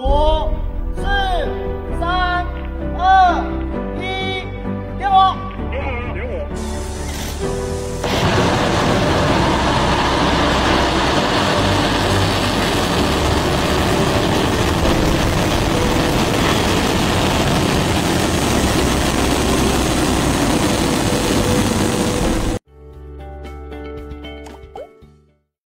Whoa.